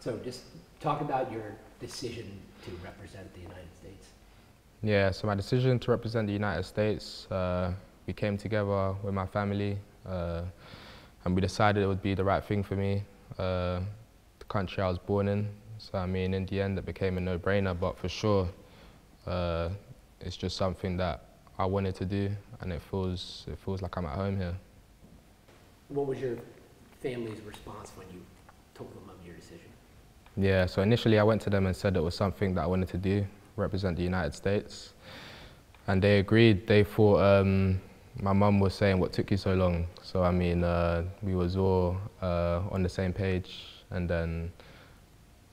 So just talk about your decision to represent the United States. Yeah, so my decision to represent the United States, uh, we came together with my family uh, and we decided it would be the right thing for me, uh, the country I was born in. So I mean, in the end, it became a no-brainer, but for sure, uh, it's just something that I wanted to do and it feels, it feels like I'm at home here. What was your family's response when you told them of your decision? Yeah, so initially I went to them and said it was something that I wanted to do, represent the United States. And they agreed. They thought um, my mum was saying, what took you so long? So I mean, uh, we was all uh, on the same page. And then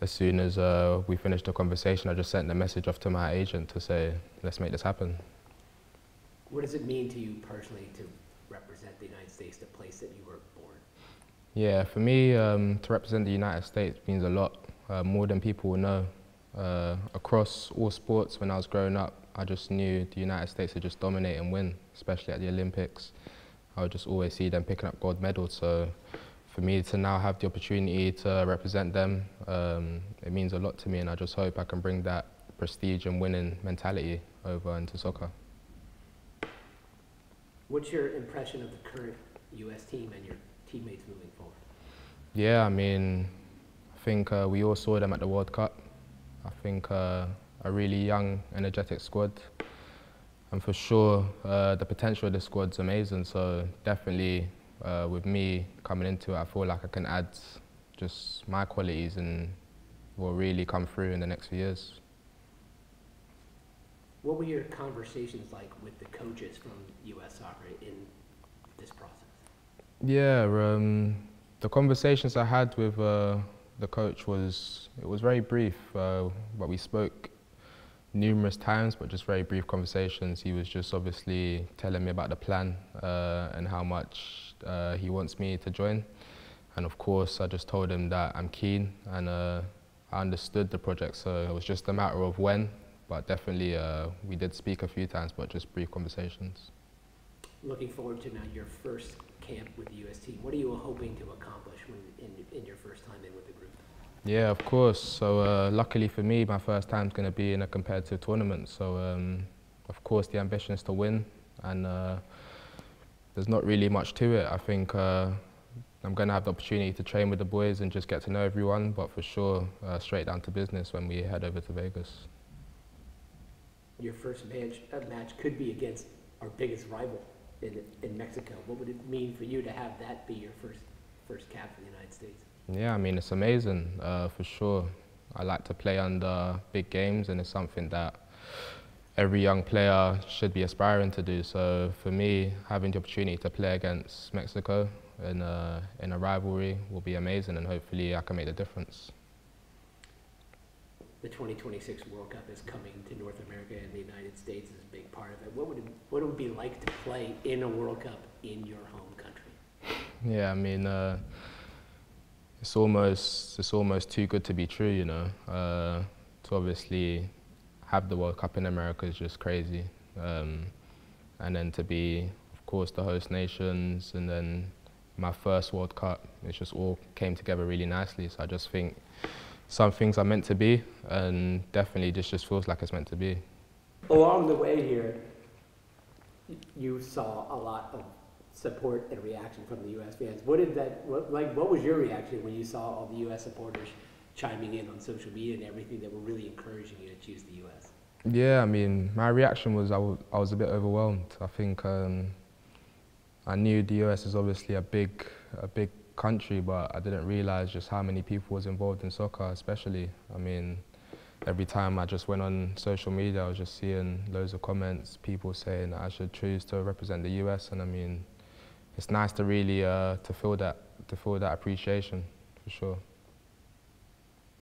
as soon as uh, we finished the conversation, I just sent the message off to my agent to say, let's make this happen. What does it mean to you personally to represent the United States, the place that you were born? Yeah, for me, um, to represent the United States means a lot, uh, more than people will know. Uh, across all sports, when I was growing up, I just knew the United States would just dominate and win, especially at the Olympics. I would just always see them picking up gold medals. So for me to now have the opportunity to represent them, um, it means a lot to me and I just hope I can bring that prestige and winning mentality over into soccer. What's your impression of the current U.S. team and your teammates moving forward? Yeah, I mean, I think uh, we all saw them at the World Cup. I think uh, a really young, energetic squad. And for sure, uh, the potential of the squad's amazing. So definitely, uh, with me coming into it, I feel like I can add just my qualities and will really come through in the next few years. What were your conversations like with the coaches from U.S. Soccer in this process? Yeah, um, the conversations I had with uh, the coach was it was very brief, uh, but we spoke numerous times, but just very brief conversations. He was just obviously telling me about the plan uh, and how much uh, he wants me to join. And of course, I just told him that I'm keen and uh, I understood the project, so it was just a matter of when but definitely, uh, we did speak a few times, but just brief conversations. Looking forward to now your first camp with the U.S. team. What are you hoping to accomplish when in, in your first time in with the group? Yeah, of course. So uh, luckily for me, my first time is going to be in a competitive tournament. So um, of course, the ambition is to win, and uh, there's not really much to it. I think uh, I'm going to have the opportunity to train with the boys and just get to know everyone, but for sure, uh, straight down to business when we head over to Vegas your first match, uh, match could be against our biggest rival in, in Mexico. What would it mean for you to have that be your first, first cap for the United States? Yeah, I mean, it's amazing, uh, for sure. I like to play under big games, and it's something that every young player should be aspiring to do. So for me, having the opportunity to play against Mexico in a, in a rivalry will be amazing, and hopefully I can make the difference the 2026 World Cup is coming to North America and the United States is a big part of it. What would it, what would be like to play in a World Cup in your home country? Yeah, I mean, uh, it's almost it's almost too good to be true, you know. Uh, to obviously have the World Cup in America is just crazy, um, and then to be, of course, the host nations, and then my first World Cup, it just all came together really nicely. So I just think some things are meant to be, and definitely this just feels like it's meant to be. Along the way here, you saw a lot of support and reaction from the U.S. fans. What did that, what, like, what was your reaction when you saw all the U.S. supporters chiming in on social media and everything that were really encouraging you to choose the U.S.? Yeah, I mean, my reaction was I, was a bit overwhelmed. I think um, I knew the US is obviously a big, a big country, but I didn't realize just how many people was involved in soccer, especially. I mean, every time I just went on social media, I was just seeing loads of comments, people saying I should choose to represent the US, and I mean, it's nice to really uh, to feel that to feel that appreciation for sure.